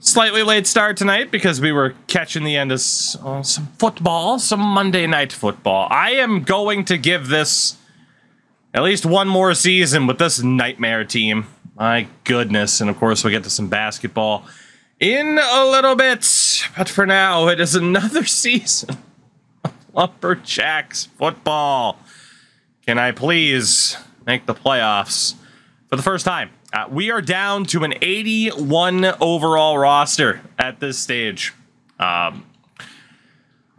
Slightly late start tonight because we were catching the end of uh, some football, some Monday night football. I am going to give this at least one more season with this nightmare team. My goodness. And of course, we get to some basketball in a little bit. But for now, it is another season of Lumberjacks football. Can I please make the playoffs for the first time? Uh, we are down to an 81 overall roster at this stage. Um,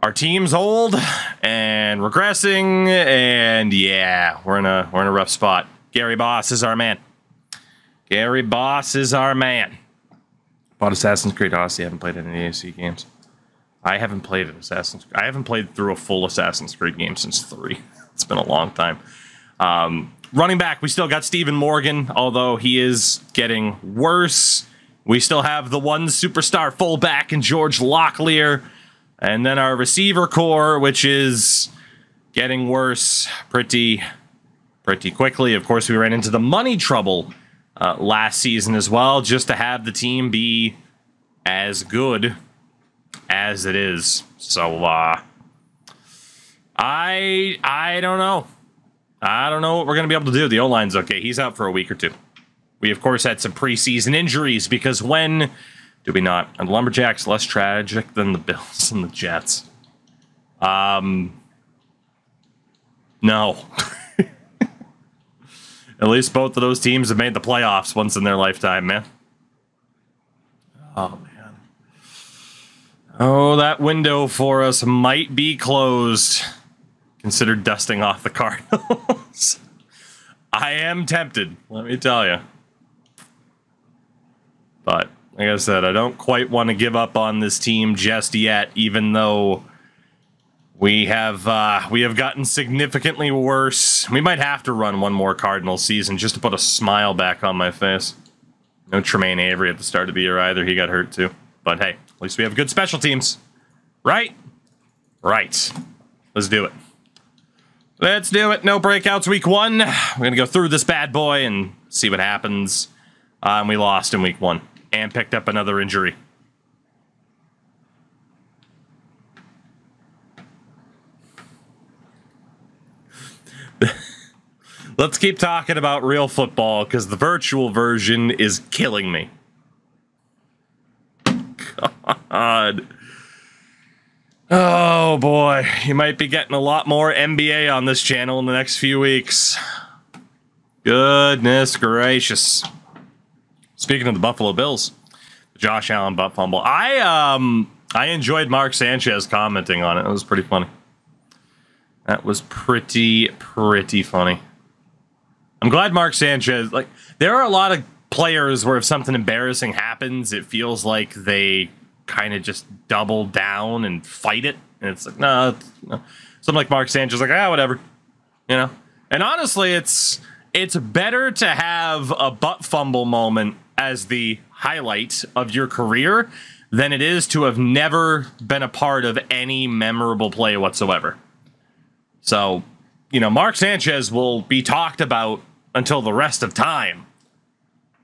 our team's old and regressing, and yeah, we're in a we're in a rough spot. Gary Boss is our man. Gary Boss is our man. Bought Assassin's Creed Odyssey. I haven't played any AC games. I haven't played an Assassin's. I haven't played through a full Assassin's Creed game since three. It's been a long time. Um, running back, we still got Stephen Morgan, although he is getting worse. We still have the one superstar fullback in George Locklear. And then our receiver core, which is getting worse pretty, pretty quickly. Of course, we ran into the money trouble uh, last season as well, just to have the team be as good as it is. So, uh, I I don't know. I don't know what we're going to be able to do. The O line's okay. He's out for a week or two. We, of course, had some preseason injuries because when do we not? And the Lumberjacks less tragic than the Bills and the Jets. Um, no. At least both of those teams have made the playoffs once in their lifetime, man. Oh, man. Oh, that window for us might be closed. Consider dusting off the Cardinals. I am tempted, let me tell you. But like I said, I don't quite want to give up on this team just yet, even though we have uh, we have gotten significantly worse. We might have to run one more Cardinal season just to put a smile back on my face. No Tremaine Avery at the start of the year either. He got hurt too. But hey, at least we have good special teams. Right? Right. Let's do it. Let's do it. No breakouts week one. We're going to go through this bad boy and see what happens. And we lost in week one and picked up another injury. Let's keep talking about real football because the virtual version is killing me. God. Oh boy, you might be getting a lot more NBA on this channel in the next few weeks. Goodness gracious. Speaking of the Buffalo Bills, Josh Allen butt fumble. I um I enjoyed Mark Sanchez commenting on it. It was pretty funny. That was pretty pretty funny. I'm glad Mark Sanchez like there are a lot of players where if something embarrassing happens, it feels like they kind of just double down and fight it. And it's like, no, no. something like Mark Sanchez, like, ah, whatever. You know? And honestly, it's it's better to have a butt fumble moment as the highlight of your career than it is to have never been a part of any memorable play whatsoever. So, you know, Mark Sanchez will be talked about until the rest of time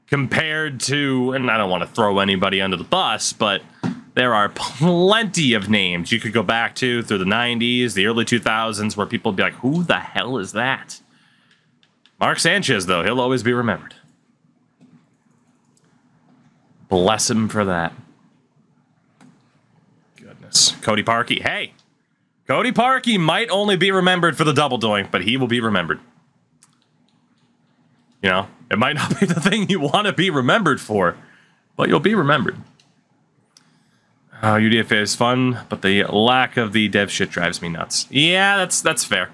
compared to, and I don't want to throw anybody under the bus, but there are plenty of names you could go back to through the 90s, the early 2000s, where people would be like, who the hell is that? Mark Sanchez, though, he'll always be remembered. Bless him for that. Goodness. Cody Parkey. Hey, Cody Parkey might only be remembered for the double doink, but he will be remembered. You know, it might not be the thing you want to be remembered for, but you'll be remembered. Uh, UDFA is fun, but the lack of the dev shit drives me nuts. Yeah, that's that's fair.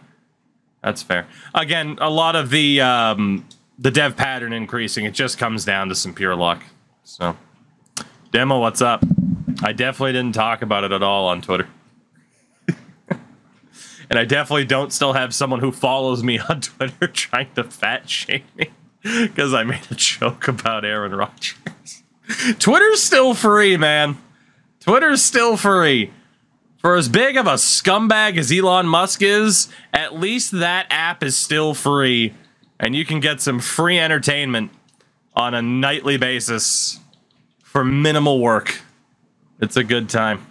That's fair. Again, a lot of the um, the dev pattern increasing, it just comes down to some pure luck. So, demo, what's up? I definitely didn't talk about it at all on Twitter. and I definitely don't still have someone who follows me on Twitter trying to fat shame me because I made a joke about Aaron Rodgers. Twitter's still free, man. Twitter's still free. For as big of a scumbag as Elon Musk is, at least that app is still free. And you can get some free entertainment on a nightly basis for minimal work. It's a good time.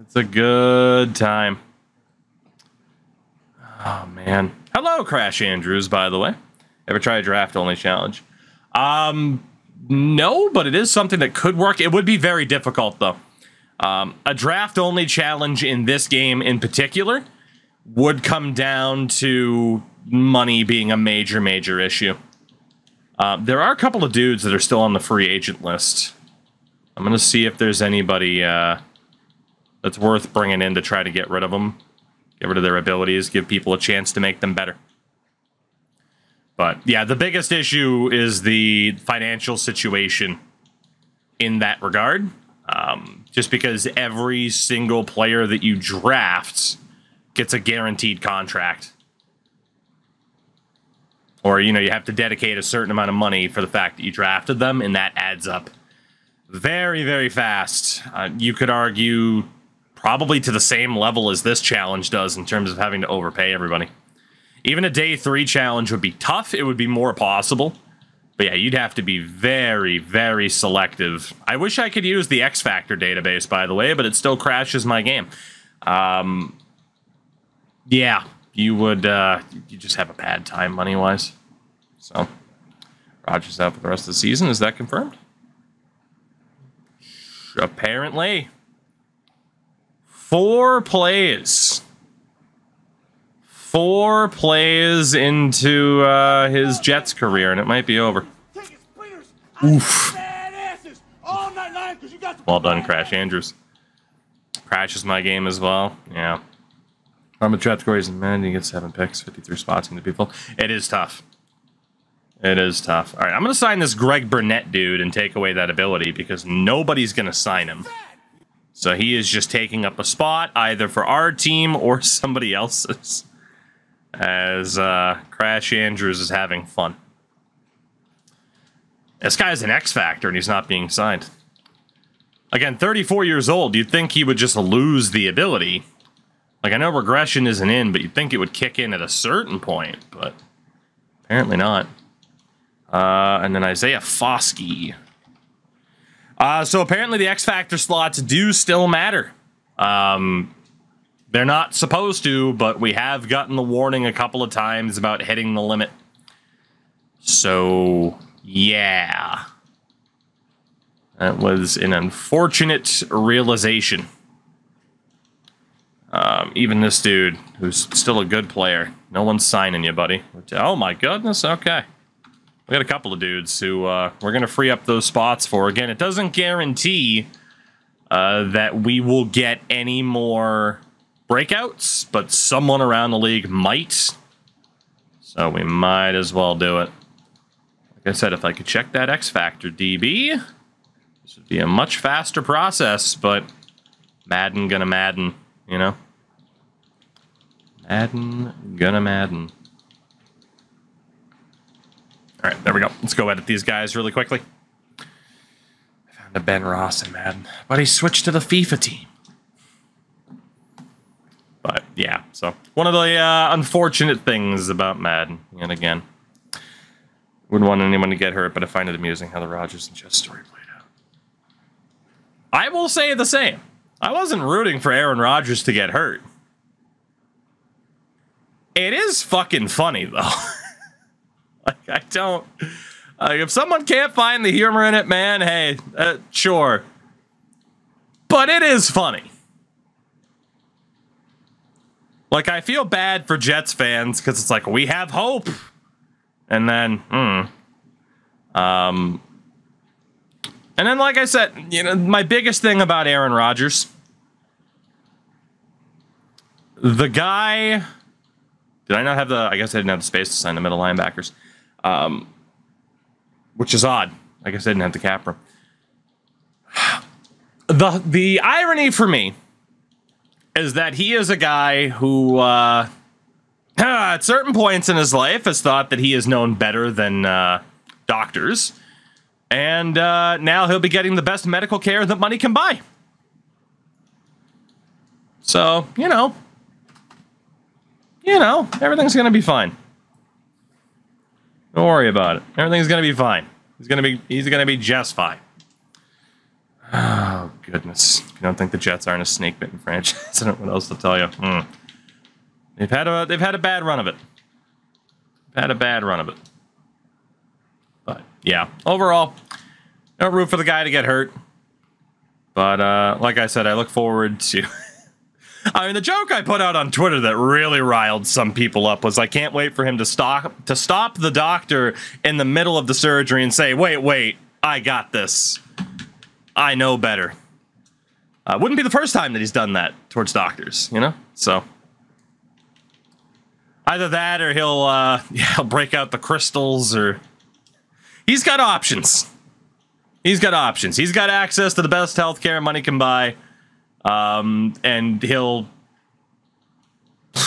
It's a good time. Oh man. Hello, Crash Andrews, by the way. Ever try a draft only challenge? Um no, but it is something that could work. It would be very difficult though. Um, a draft only challenge in this game in particular would come down to money being a major, major issue. Uh, there are a couple of dudes that are still on the free agent list. I'm going to see if there's anybody uh, that's worth bringing in to try to get rid of them, get rid of their abilities, give people a chance to make them better. But yeah, the biggest issue is the financial situation in that regard. Um, just because every single player that you draft gets a guaranteed contract. Or, you know, you have to dedicate a certain amount of money for the fact that you drafted them, and that adds up very, very fast. Uh, you could argue probably to the same level as this challenge does in terms of having to overpay everybody. Even a day three challenge would be tough. It would be more possible. But yeah, you'd have to be very, very selective. I wish I could use the X Factor database, by the way, but it still crashes my game. Um, yeah, you would uh, you just have a bad time money wise. So, Rodgers out for the rest of the season. Is that confirmed? Apparently, four plays four plays into uh, his Jets career, and it might be over. Oof. Well done, Crash Andrews. Crashes my game as well. Yeah. I'm a Jets score. man. You get seven picks, 53 spots into people. It is tough. It is tough. All right, I'm going to sign this Greg Burnett dude and take away that ability because nobody's going to sign him. So he is just taking up a spot either for our team or somebody else's as uh, Crash Andrews is having fun. This guy's an X Factor and he's not being signed. Again, 34 years old, you'd think he would just lose the ability. Like, I know regression isn't in, but you'd think it would kick in at a certain point, but apparently not. Uh, and then Isaiah Foskey. Uh, so apparently the X Factor slots do still matter. Um, they're not supposed to, but we have gotten the warning a couple of times about hitting the limit. So, yeah. That was an unfortunate realization. Um, even this dude, who's still a good player, no one's signing you, buddy. Oh my goodness, okay. We got a couple of dudes who uh, we're going to free up those spots for. Again, it doesn't guarantee uh, that we will get any more breakouts, but someone around the league might. So we might as well do it. Like I said, if I could check that X Factor DB, this would be a much faster process, but Madden gonna Madden, you know? Madden gonna Madden. All right, there we go. Let's go edit these guys really quickly. I found a Ben Ross in Madden, but he switched to the FIFA team. Yeah, so one of the uh, unfortunate things about Madden, and again, wouldn't want anyone to get hurt, but I find it amusing how the Rodgers and Jets story played out. I will say the same. I wasn't rooting for Aaron Rodgers to get hurt. It is fucking funny though. like I don't. If someone can't find the humor in it, man, hey, uh, sure. But it is funny. Like, I feel bad for Jets fans because it's like, we have hope. And then, hmm. Um, and then, like I said, you know, my biggest thing about Aaron Rodgers, the guy. Did I not have the? I guess I didn't have the space to sign the middle linebackers, um, which is odd. I guess I didn't have the cap room. The the irony for me is that he is a guy who, uh, at certain points in his life, has thought that he is known better than uh, doctors. And uh, now he'll be getting the best medical care that money can buy. So, you know, you know, everything's going to be fine. Don't worry about it. Everything's going to be fine. He's going to be he's going to be just fine. Oh, goodness. You don't think the Jets aren't a snake bitten franchise, I don't know what else to tell you. Hmm. They've had a they've had a bad run of it. They've had a bad run of it. But yeah, overall, don't root for the guy to get hurt. But uh, like I said, I look forward to. I mean, the joke I put out on Twitter that really riled some people up was I can't wait for him to stop to stop the doctor in the middle of the surgery and say, "Wait, wait, I got this. I know better." Uh, wouldn't be the first time that he's done that towards doctors, you know. So either that, or he'll uh, yeah, he'll break out the crystals, or he's got options. He's got options. He's got access to the best healthcare money can buy. Um, and he'll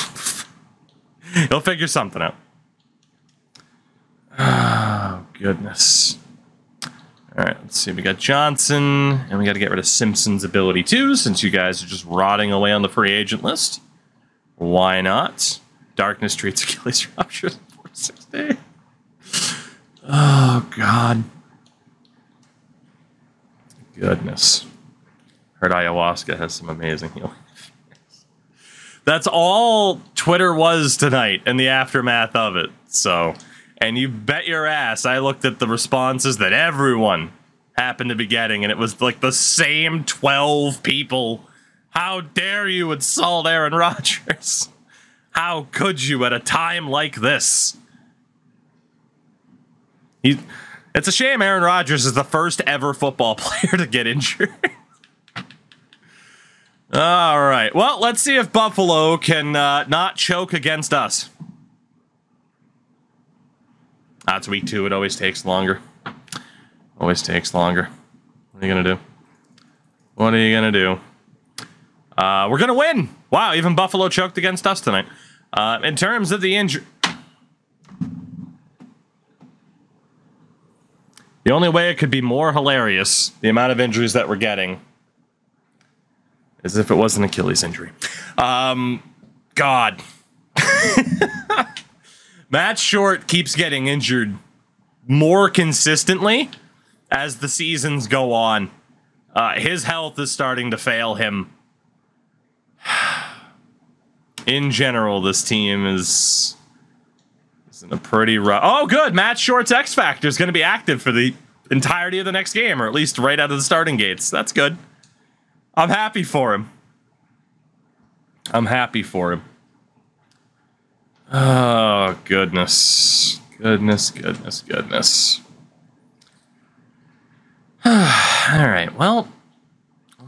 he'll figure something out. Oh goodness. All right, let's see. We got Johnson, and we got to get rid of Simpson's ability too, since you guys are just rotting away on the free agent list. Why not? Darkness treats Achilles rupture for six days. Oh God. Goodness. Heard ayahuasca has some amazing healing. That's all Twitter was tonight and the aftermath of it. So, and you bet your ass I looked at the responses that everyone happened to be getting, and it was like the same 12 people. How dare you insult Aaron Rodgers? How could you at a time like this? He, it's a shame Aaron Rodgers is the first ever football player to get injured. All right. Well, let's see if Buffalo can uh, not choke against us. That's week two. It always takes longer. Always takes longer. What are you going to do? What are you going to do? Uh, we're going to win. Wow, even Buffalo choked against us tonight. Uh, in terms of the injury... The only way it could be more hilarious, the amount of injuries that we're getting, is if it was an Achilles injury. Um, God. Matt Short keeps getting injured more consistently as the seasons go on. Uh, his health is starting to fail him. In general, this team is, is in a pretty rough. Oh, good. Matt Short's X Factor is going to be active for the entirety of the next game, or at least right out of the starting gates. That's good. I'm happy for him. I'm happy for him. Oh, goodness. Goodness, goodness, goodness. All right, well,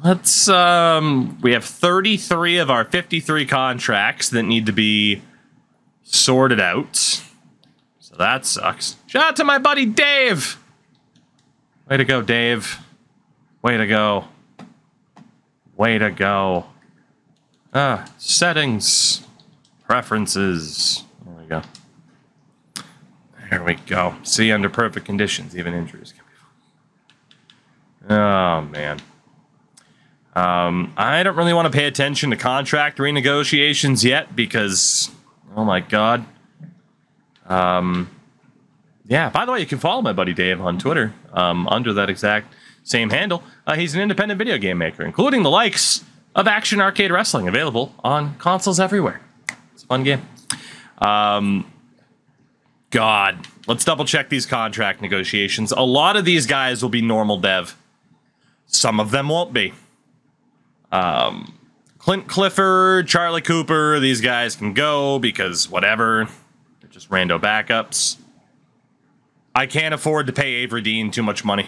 let's, um, we have 33 of our 53 contracts that need to be sorted out. So that sucks. Shout out to my buddy Dave. Way to go, Dave. Way to go. Way to go. Ah, settings. Preferences. There we go. There we go. See, under perfect conditions, even injuries can be fun. Oh, man. Um, I don't really want to pay attention to contract renegotiations yet because, oh my god. Um, yeah, by the way, you can follow my buddy Dave on Twitter um, under that exact same handle. Uh, he's an independent video game maker, including the likes of Action Arcade Wrestling, available on consoles everywhere. Fun game. Um, God, let's double check these contract negotiations. A lot of these guys will be normal dev. Some of them won't be. Um, Clint Clifford, Charlie Cooper, these guys can go because whatever. They're just rando backups. I can't afford to pay Avery Dean too much money.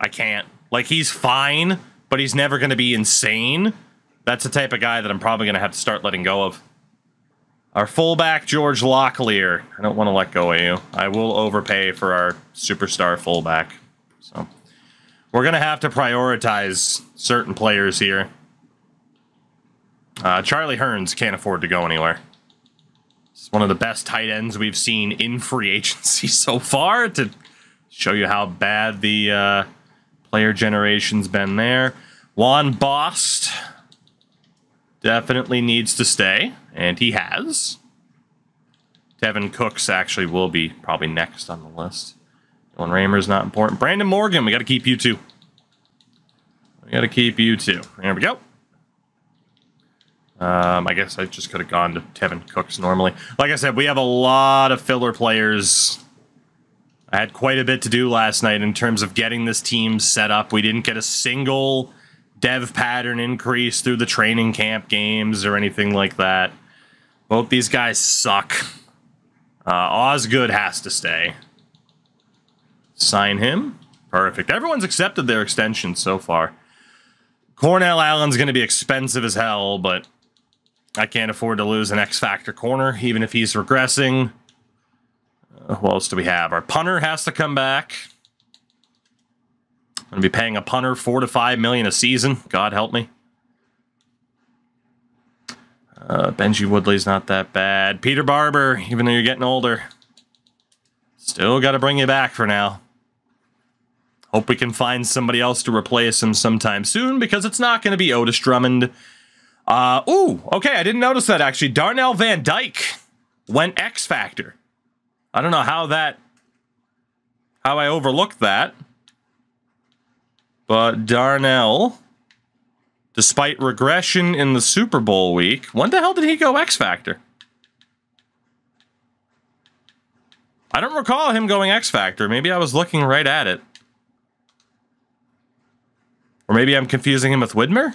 I can't. Like, he's fine, but he's never going to be insane. That's the type of guy that I'm probably going to have to start letting go of. Our fullback, George Locklear. I don't want to let go of you. I will overpay for our superstar fullback. So, we're going to have to prioritize certain players here. Uh, Charlie Hearns can't afford to go anywhere. It's one of the best tight ends we've seen in free agency so far to show you how bad the uh, player generation's been there. Juan Bost definitely needs to stay, and he has. Devin Cooks actually will be probably next on the list. Dylan Raymer's not important. Brandon Morgan, we got to keep you too. We got to keep you too. There we go. Um, I guess I just could have gone to Tevin Cooks normally. Like I said, we have a lot of filler players. I had quite a bit to do last night in terms of getting this team set up. We didn't get a single dev pattern increase through the training camp games or anything like that. Both these guys suck. Uh, Osgood has to stay. Sign him. Perfect. Everyone's accepted their extension so far. Cornell Allen's going to be expensive as hell, but I can't afford to lose an X Factor corner, even if he's regressing. Uh, who else do we have? Our punter has to come back. To be paying a punter four to five million a season. God help me. Uh, Benji Woodley's not that bad. Peter Barber, even though you're getting older, still got to bring you back for now. Hope we can find somebody else to replace him sometime soon because it's not going to be Otis Drummond. Uh, ooh, okay, I didn't notice that actually. Darnell Van Dyke went X Factor. I don't know how that, how I overlooked that. But Darnell, despite regression in the Super Bowl week, when the hell did he go X Factor? I don't recall him going X Factor. Maybe I was looking right at it. Or maybe I'm confusing him with Widmer?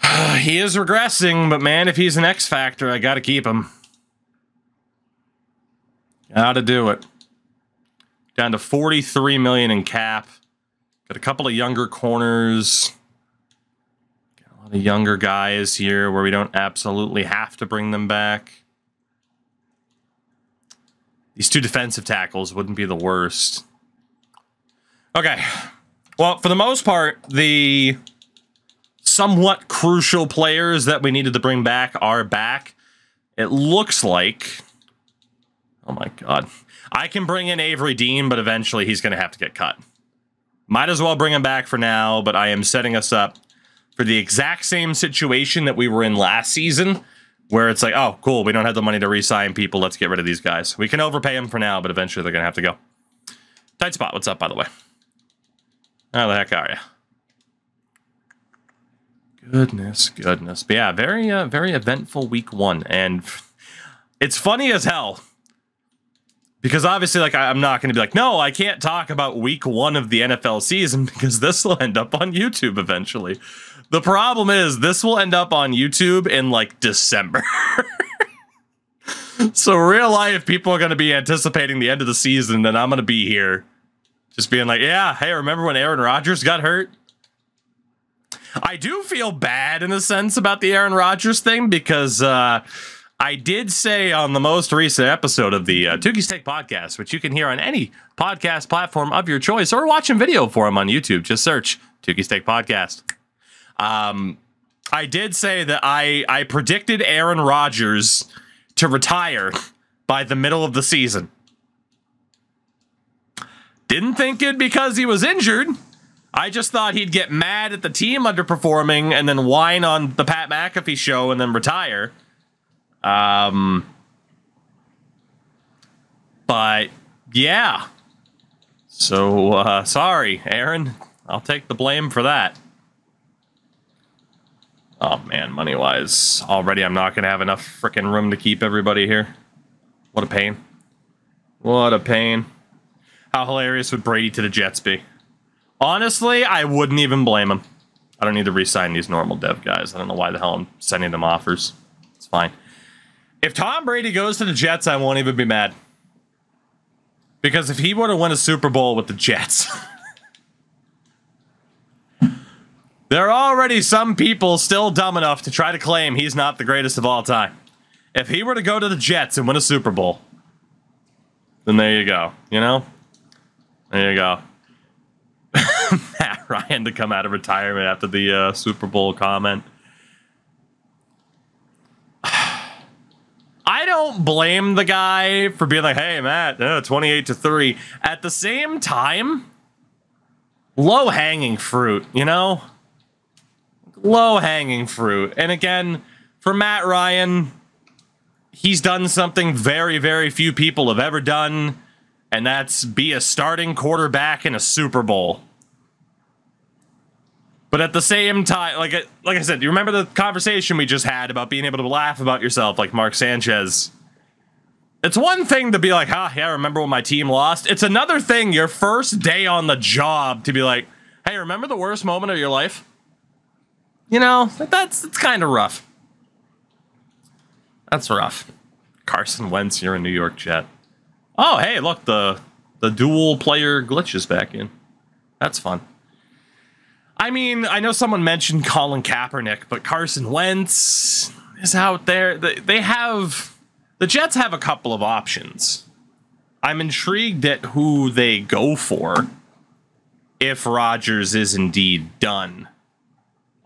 he is regressing, but man, if he's an X Factor, I gotta keep him. Gotta do it. Down to 43 million in cap. Got a couple of younger corners. Got a lot of younger guys here where we don't absolutely have to bring them back. These two defensive tackles wouldn't be the worst. Okay. Well, for the most part, the somewhat crucial players that we needed to bring back are back. It looks like... Oh my god. I can bring in Avery Dean, but eventually he's going to have to get cut. Might as well bring him back for now, but I am setting us up for the exact same situation that we were in last season, where it's like, oh, cool, we don't have the money to re-sign people, let's get rid of these guys. We can overpay them for now, but eventually they're going to have to go. Tight spot, what's up, by the way? How the heck are you? Goodness, goodness. But yeah, very, uh, very eventful week one. And it's funny as hell. Because obviously, like, I'm not going to be like, no, I can't talk about week one of the NFL season because this will end up on YouTube eventually. The problem is, this will end up on YouTube in like December. so, real life, people are going to be anticipating the end of the season, and I'm going to be here just being like, yeah, hey, remember when Aaron Rodgers got hurt? I do feel bad in a sense about the Aaron Rodgers thing because uh, I did say on the most recent episode of the uh, Tougie's Take podcast, which you can hear on any podcast platform of your choice or watching video for him on YouTube. Just search Tougie's Take podcast. Um, I did say that I I predicted Aaron Rodgers to retire by the middle of the season. Didn't think it because he was injured. I just thought he'd get mad at the team underperforming and then whine on the Pat McAfee show and then retire. Um, but yeah. So uh, sorry, Aaron. I'll take the blame for that. Oh man, money wise, already I'm not gonna have enough freaking room to keep everybody here. What a pain. What a pain. How hilarious would Brady to the Jets be? Honestly, I wouldn't even blame him. I don't need to re-sign these normal dev guys. I don't know why the hell I'm sending them offers. It's fine. If Tom Brady goes to the Jets, I won't even be mad. Because if he were to win a Super Bowl with the Jets, there are already some people still dumb enough to try to claim he's not the greatest of all time. If he were to go to the Jets and win a Super Bowl, then there you go. You know? There you go. Matt Ryan to come out of retirement after the uh, Super Bowl comment. I don't blame the guy for being like, "Hey, Matt, uh, 28 to 3." At the same time, low hanging fruit, you know? Low hanging fruit. And again, for Matt Ryan, he's done something very, very few people have ever done and that's be a starting quarterback in a Super Bowl. But at the same time, like like I said, you remember the conversation we just had about being able to laugh about yourself, like Mark Sanchez? It's one thing to be like, "Ah, yeah, remember when my team lost." It's another thing your first day on the job to be like, "Hey, remember the worst moment of your life?" You know, that's it's kind of rough. That's rough. Carson Wentz, you're a New York Jet. Oh, hey, look, the the dual player glitch is back in. That's fun. I mean, I know someone mentioned Colin Kaepernick, but Carson Wentz is out there. They have the Jets have a couple of options. I'm intrigued at who they go for if Rodgers is indeed done.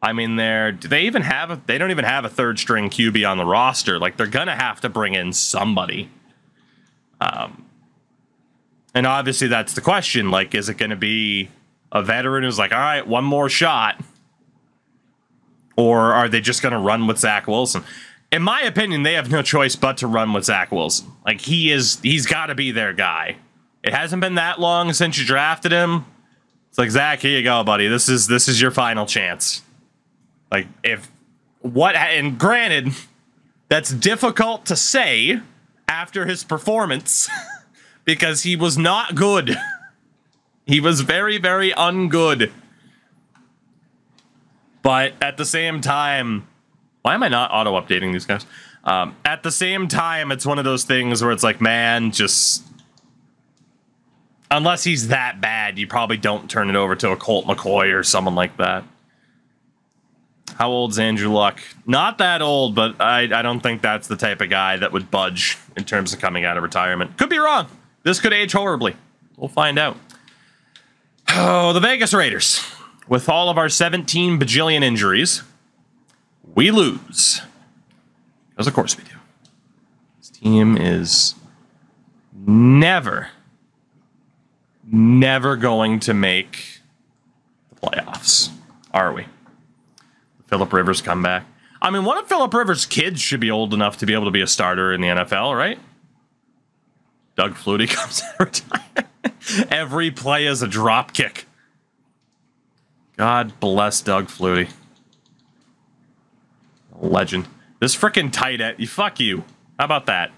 I mean, they're do they even have a they don't even have a third string QB on the roster. Like they're gonna have to bring in somebody. Um, and obviously that's the question. Like, is it gonna be a veteran who's like, all right, one more shot? Or are they just going to run with Zach Wilson? In my opinion, they have no choice but to run with Zach Wilson. Like, he is, he's got to be their guy. It hasn't been that long since you drafted him. It's like, Zach, here you go, buddy. This is, this is your final chance. Like, if, what, and granted, that's difficult to say after his performance because he was not good. He was very, very ungood. But at the same time, why am I not auto updating these guys? Um, at the same time, it's one of those things where it's like, man, just unless he's that bad, you probably don't turn it over to a Colt McCoy or someone like that. How old's Andrew Luck? Not that old, but I, I don't think that's the type of guy that would budge in terms of coming out of retirement. Could be wrong. This could age horribly. We'll find out. Oh, the Vegas Raiders. With all of our 17 bajillion injuries, we lose. Because of course we do. This team is never, never going to make the playoffs, are we? Philip Rivers come back. I mean, one of Philip Rivers' kids should be old enough to be able to be a starter in the NFL, right? Doug Flutie comes out retired. Every play is a drop kick. God bless Doug Flutie. Legend. This freaking tight end. You fuck you. How about that?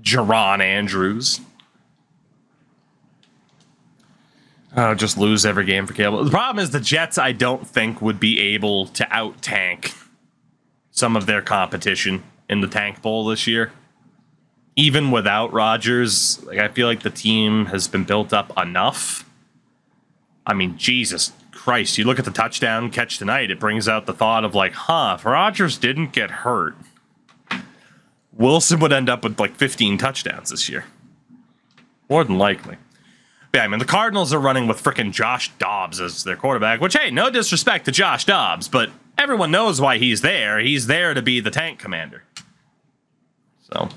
Jerron Andrews. Oh, just lose every game for Caleb. The problem is the Jets, I don't think, would be able to out tank some of their competition in the tank bowl this year even without Rodgers, like I feel like the team has been built up enough. I mean, Jesus Christ, you look at the touchdown catch tonight, it brings out the thought of like, huh, if Rodgers didn't get hurt, Wilson would end up with like 15 touchdowns this year. More than likely. yeah, I mean, the Cardinals are running with freaking Josh Dobbs as their quarterback, which, hey, no disrespect to Josh Dobbs, but everyone knows why he's there. He's there to be the tank commander. So,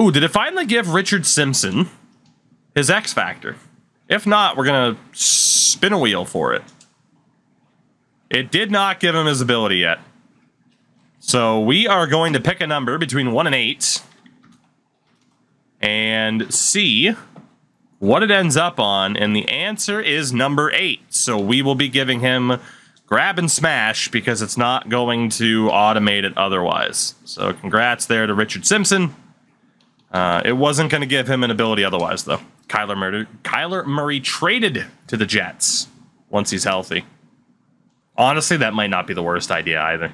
Ooh, did it finally give Richard Simpson his X Factor? If not, we're going to spin a wheel for it. It did not give him his ability yet. So we are going to pick a number between 1 and 8 and see what it ends up on. And the answer is number 8. So we will be giving him grab and smash because it's not going to automate it otherwise. So congrats there to Richard Simpson. Uh, it wasn't going to give him an ability otherwise, though. Kyler Murray, Kyler Murray traded to the Jets once he's healthy. Honestly, that might not be the worst idea either.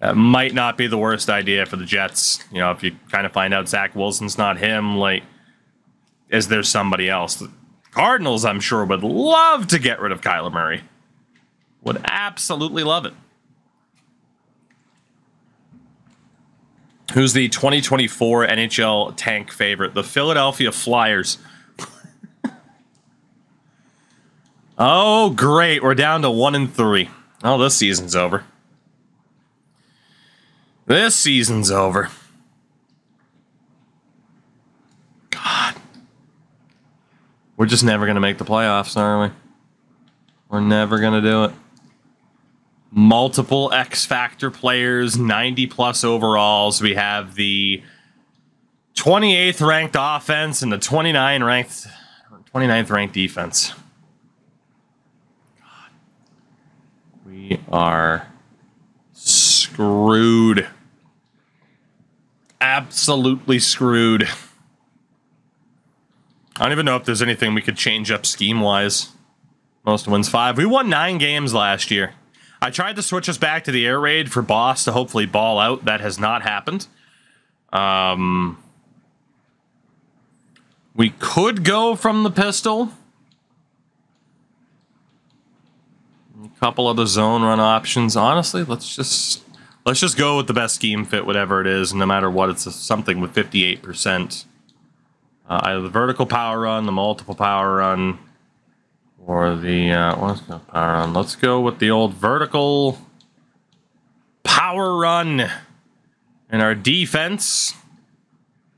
That might not be the worst idea for the Jets. You know, if you kind of find out Zach Wilson's not him, like, is there somebody else? The Cardinals, I'm sure, would love to get rid of Kyler Murray. Would absolutely love it. Who's the 2024 NHL tank favorite? The Philadelphia Flyers. oh, great. We're down to one and three. Oh, this season's over. This season's over. God. We're just never going to make the playoffs, are we? We're never going to do it multiple X Factor players, 90 plus overalls. We have the 28th ranked offense and the 29 ranked 29th ranked defense. God. We are screwed. Absolutely screwed. I don't even know if there's anything we could change up scheme wise. Most wins five. We won nine games last year. I tried to switch us back to the air raid for boss to hopefully ball out. That has not happened. Um, we could go from the pistol. A couple other zone run options. Honestly, let's just let's just go with the best scheme fit, whatever it is, no matter what. It's something with 58%. Uh, either the vertical power run, the multiple power run, or the uh, what's the power run? Let's go with the old vertical power run. And our defense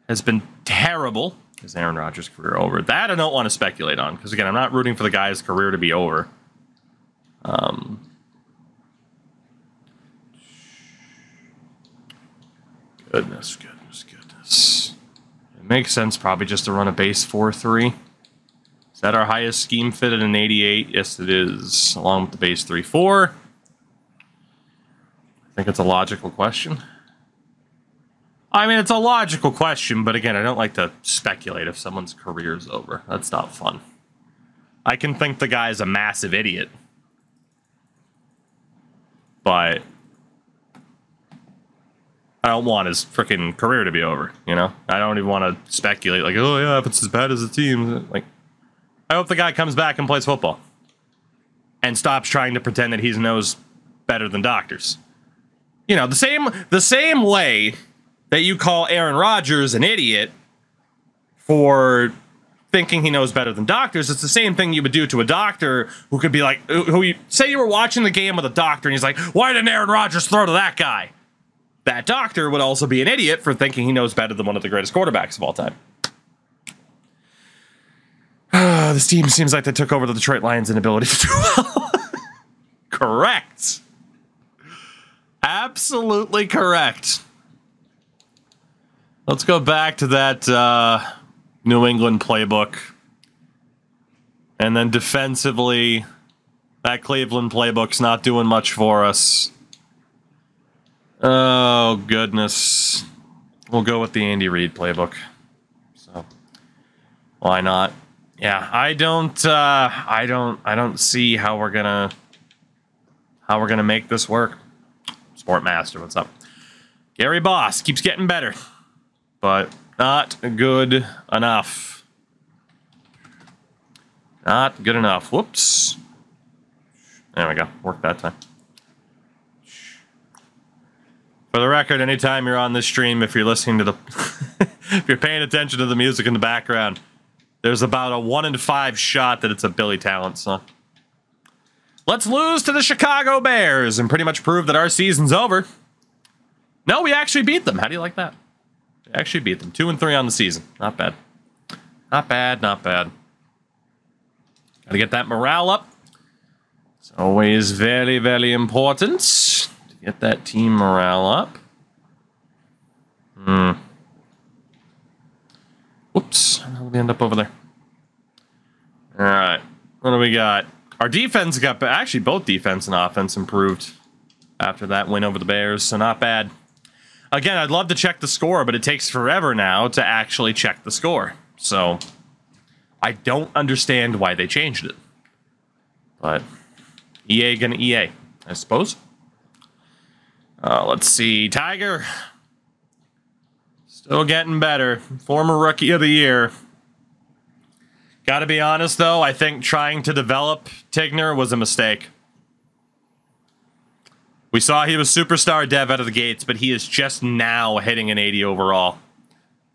has been terrible. Is Aaron Rodgers' career over? That I don't want to speculate on because again, I'm not rooting for the guy's career to be over. Um, goodness, goodness, goodness. It makes sense probably just to run a base 4-3. Is that our highest scheme fit at an 88? Yes, it is, along with the base 3-4. I think it's a logical question. I mean, it's a logical question, but again, I don't like to speculate if someone's career is over. That's not fun. I can think the guy's a massive idiot. But I don't want his freaking career to be over, you know? I don't even want to speculate, like, oh, yeah, if it's as bad as the team. Like, I hope the guy comes back and plays football and stops trying to pretend that he knows better than doctors. You know, the same the same way that you call Aaron Rodgers an idiot for thinking he knows better than doctors. It's the same thing you would do to a doctor who could be like, who you say you were watching the game with a doctor and he's like, why didn't Aaron Rodgers throw to that guy? That doctor would also be an idiot for thinking he knows better than one of the greatest quarterbacks of all time. This team seems like they took over the Detroit Lions' inability to do well. correct. Absolutely correct. Let's go back to that uh, New England playbook. And then defensively, that Cleveland playbook's not doing much for us. Oh, goodness. We'll go with the Andy Reid playbook. So, why not? Yeah, I don't, uh, I don't, I don't see how we're gonna, how we're gonna make this work. Sportmaster, what's up? Gary Boss keeps getting better but not good enough. Not good enough. Whoops. There we go. Worked that time. For the record, anytime you're on this stream, if you're listening to the... if you're paying attention to the music in the background, there's about a 1 in 5 shot that it's a Billy Talent song. Let's lose to the Chicago Bears and pretty much prove that our season's over. No, we actually beat them. How do you like that? We Actually beat them. Two and three on the season. Not bad. Not bad, not bad. Gotta get that morale up. It's always very, very important to get that team morale up. Hmm. Whoops. How did we end up over there? Alright. What do we got? Our defense got... Actually, both defense and offense improved after that win over the Bears, so not bad. Again, I'd love to check the score, but it takes forever now to actually check the score. So I don't understand why they changed it. But EA gonna EA, I suppose. Uh, let's see. Tiger. Still getting better. Former Rookie of the Year. Gotta be honest, though, I think trying to develop Tigner was a mistake. We saw he was superstar dev out of the gates, but he is just now hitting an 80 overall.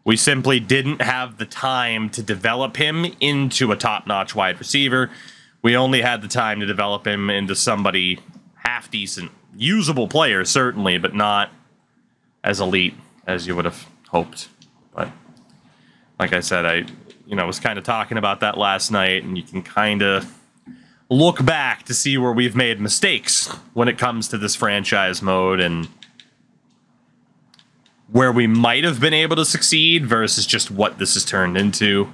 We simply didn't have the time to develop him into a top-notch wide receiver. We only had the time to develop him into somebody half decent, usable player certainly, but not as elite as you would have hoped. But like I said, I you know was kind of talking about that last night, and you can kind of look back to see where we've made mistakes when it comes to this franchise mode and where we might have been able to succeed versus just what this has turned into.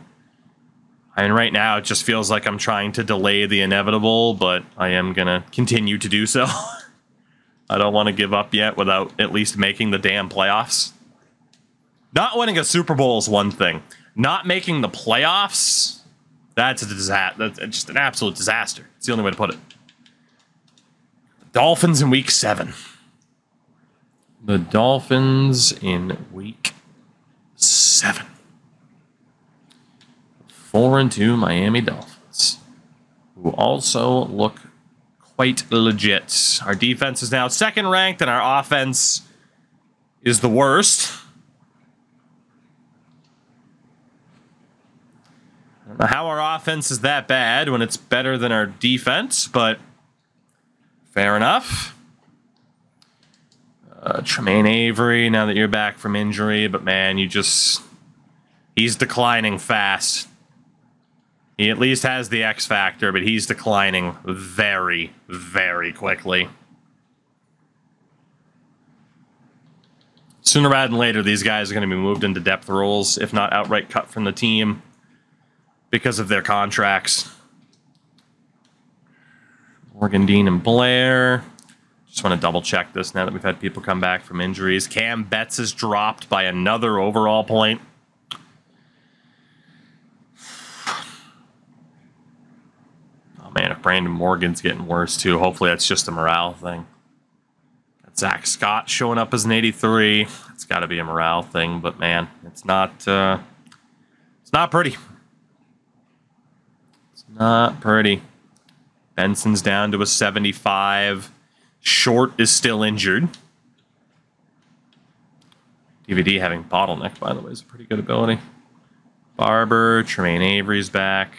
Mean, right now it just feels like I'm trying to delay the inevitable, but I am going to continue to do so. I don't want to give up yet without at least making the damn playoffs. Not winning a Super Bowl is one thing. Not making the playoffs, that's a disaster. That's just an absolute disaster. It's the only way to put it. Dolphins in week seven. The Dolphins in week seven. Four and two Miami Dolphins, who also look quite legit. Our defense is now second ranked, and our offense is the worst. I don't know how our offense is that bad when it's better than our defense, but fair enough. Uh, Tremaine Avery, now that you're back from injury, but man, you just. He's declining fast. He at least has the X factor, but he's declining very, very quickly. Sooner rather than later, these guys are going to be moved into depth roles, if not outright cut from the team because of their contracts. Morgan Dean and Blair. Just want to double check this now that we've had people come back from injuries. Cam Betts is dropped by another overall point. Oh man, if Brandon Morgan's getting worse too, hopefully that's just a morale thing. Got Zach Scott showing up as an 83. It's got to be a morale thing, but man, it's not. Uh, it's not pretty. Not pretty. Benson's down to a 75. Short is still injured. DVD having bottleneck, by the way, is a pretty good ability. Barber, Tremaine Avery's back.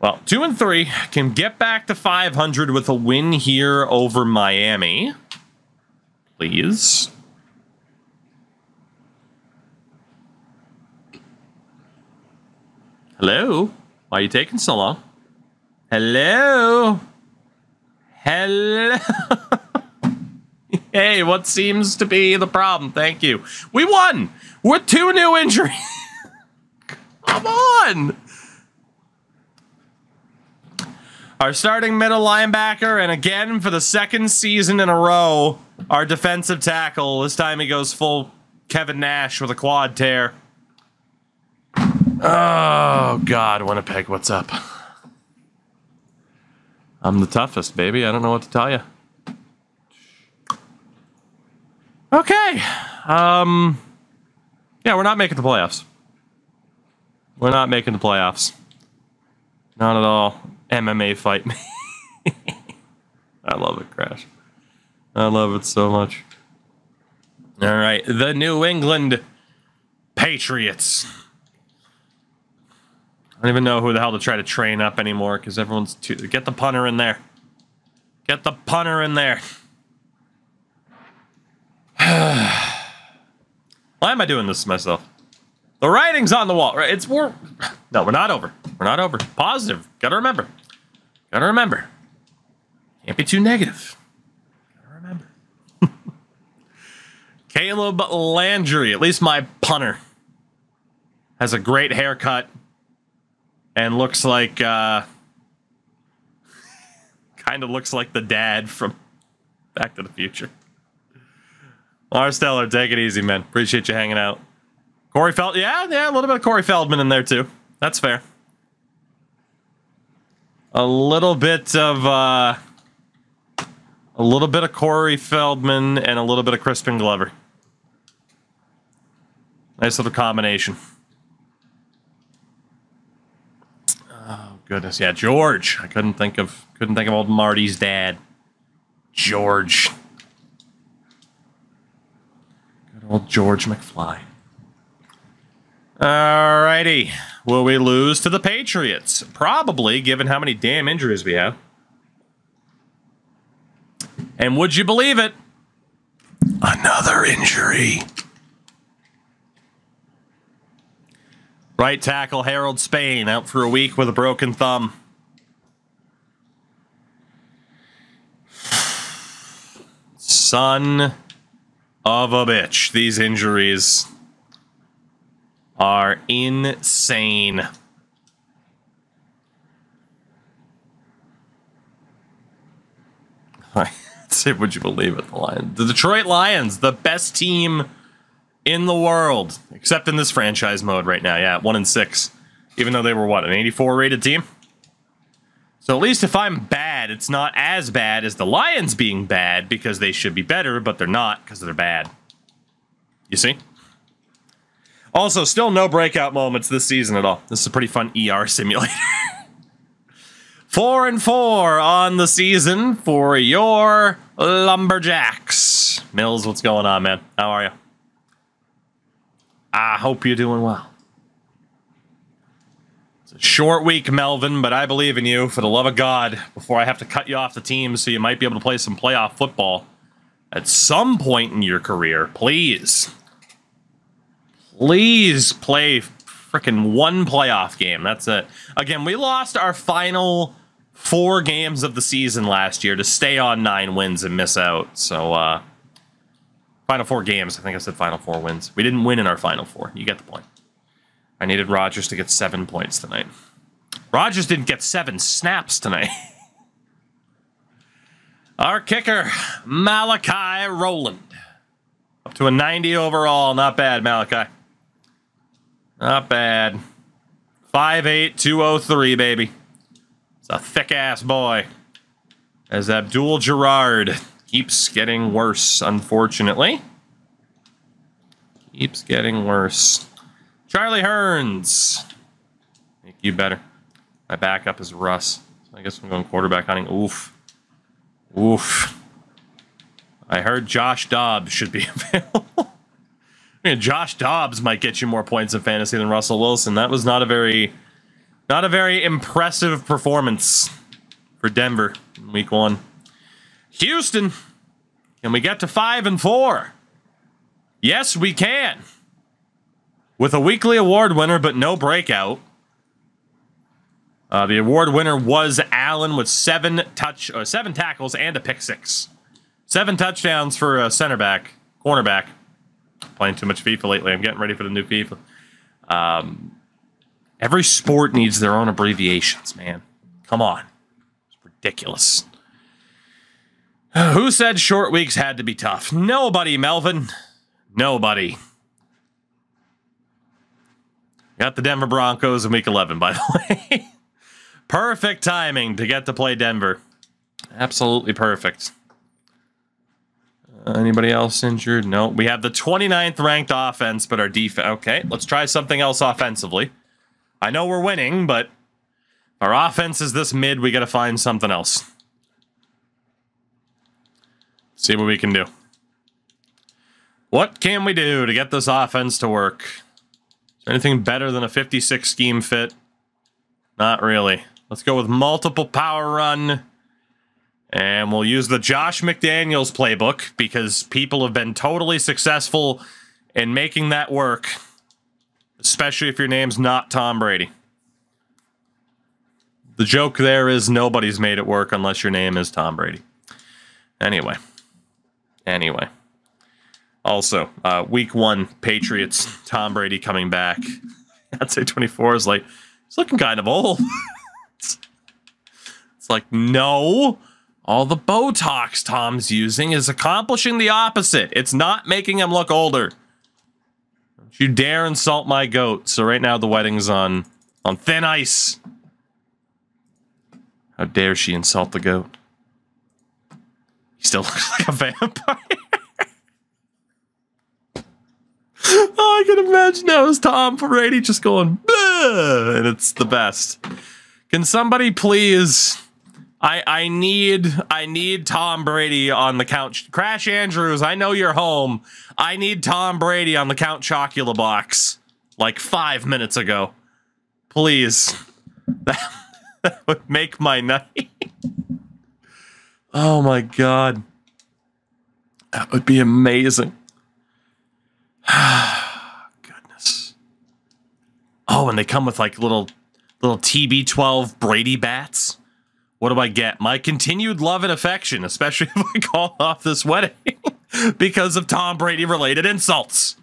Well, two and three can get back to 500 with a win here over Miami. Please. Hello? Why are you taking so long? Hello? Hello? hey, what seems to be the problem? Thank you. We won with two new injuries. Come on. Our starting middle linebacker, and again for the second season in a row, our defensive tackle. This time he goes full Kevin Nash with a quad tear. Oh, God, Winnipeg, what's up? I'm the toughest, baby. I don't know what to tell you. Okay. Um, yeah, we're not making the playoffs. We're not making the playoffs. Not at all. MMA fight me. I love it, Crash. I love it so much. All right, the New England Patriots. I don't even know who the hell to try to train up anymore because everyone's too. Get the punter in there. Get the punter in there. Why am I doing this to myself? The writing's on the wall. Right? It's we're no, we're not over. We're not over. Positive. Gotta remember. Gotta remember. Can't be too negative. Gotta remember. Caleb Landry, at least my punter, has a great haircut and looks like uh kind of looks like the dad from Back to the Future. Lars Stellar, take it easy, man. Appreciate you hanging out. Corey Feld, yeah, yeah, a little bit of Corey Feldman in there too. That's fair. A little bit of uh a little bit of Corey Feldman and a little bit of Crispin Glover. Nice little combination. Oh goodness, yeah, George. I couldn't think of couldn't think of old Marty's dad. George. Good old George McFly. Alrighty. Will we lose to the Patriots? Probably, given how many damn injuries we have. And would you believe it? Another injury. Right tackle Harold Spain out for a week with a broken thumb. Son of a bitch. These injuries are insane. Would you believe it? The Lions, the Detroit Lions, the best team in the world, except in this franchise mode right now. Yeah, one and six, even though they were what an 84 rated team. So at least if I'm bad, it's not as bad as the Lions being bad because they should be better, but they're not because they're bad. You see? Also, still no breakout moments this season at all. This is a pretty fun ER simulator. four and four on the season for your Lumberjacks. Mills, what's going on, man? How are you? I hope you're doing well. It's a short week, Melvin, but I believe in you for the love of God before I have to cut you off the team so you might be able to play some playoff football at some point in your career. Please. Please play freaking one playoff game. That's it. Again, we lost our final four games of the season last year to stay on nine wins and miss out. So, uh, final four games. I think I said final four wins. We didn't win in our final four. You get the point. I needed Rodgers to get seven points tonight. Rodgers didn't get seven snaps tonight. our kicker, Malachi Rowland. Up to a 90 overall. Not bad, Malachi. Not bad. 5'8", 203, baby. It's a thick-ass boy. As Abdul Gerard keeps getting worse, unfortunately. Keeps getting worse. Charlie Hearns. Make you better. My backup is Russ. So I guess I'm going quarterback hunting. Oof. Oof. I heard Josh Dobbs should be available. I mean, Josh Dobbs might get you more points in fantasy than Russell Wilson. That was not a very, not a very impressive performance for Denver in Week One. Houston, can we get to five and four? Yes, we can. With a weekly award winner, but no breakout. Uh, the award winner was Allen with seven touch, uh, seven tackles and a pick six, seven touchdowns for a center back, cornerback playing too much FIFA lately. I'm getting ready for the new FIFA. Um, every sport needs their own abbreviations, man. Come on. It's ridiculous. Who said short weeks had to be tough? Nobody, Melvin. Nobody. Got the Denver Broncos in week 11, by the way. perfect timing to get to play Denver. Absolutely perfect. Uh, anybody else injured? No. We have the 29th ranked offense, but our defense. Okay, let's try something else offensively. I know we're winning, but our offense is this mid. We got to find something else. See what we can do. What can we do to get this offense to work? Is there anything better than a 56 scheme fit? Not really. Let's go with multiple power run. And we'll use the Josh McDaniels playbook because people have been totally successful in making that work, especially if your name's not Tom Brady. The joke there is nobody's made it work unless your name is Tom Brady. Anyway. Anyway. Also, uh, week one, Patriots, Tom Brady coming back. I'd say 24 is like, he's looking kind of old. it's like, no. All the Botox Tom's using is accomplishing the opposite. It's not making him look older. Don't you dare insult my goat. So right now the wedding's on on thin ice. How dare she insult the goat? He still looks like a vampire. oh, I can imagine now was Tom Brady just going, and it's the best. Can somebody please I I need I need Tom Brady on the couch. Crash Andrews, I know you're home. I need Tom Brady on the Count Chocula box like five minutes ago. Please. That, that would make my night. Oh my god. That would be amazing. Goodness. Oh, and they come with like little little TB12 Brady bats. What do I get? My continued love and affection, especially if I call off this wedding. because of Tom Brady related insults.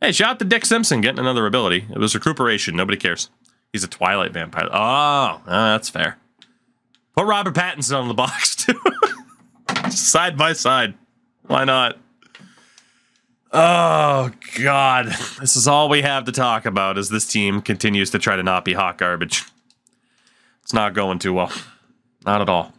Hey, shout out to Dick Simpson getting another ability. It was recuperation. Nobody cares. He's a Twilight vampire. Oh, uh, that's fair. Put Robert Pattinson on the box too. side by side. Why not? Oh God, this is all we have to talk about as this team continues to try to not be hot garbage. It's not going too well. Not at all.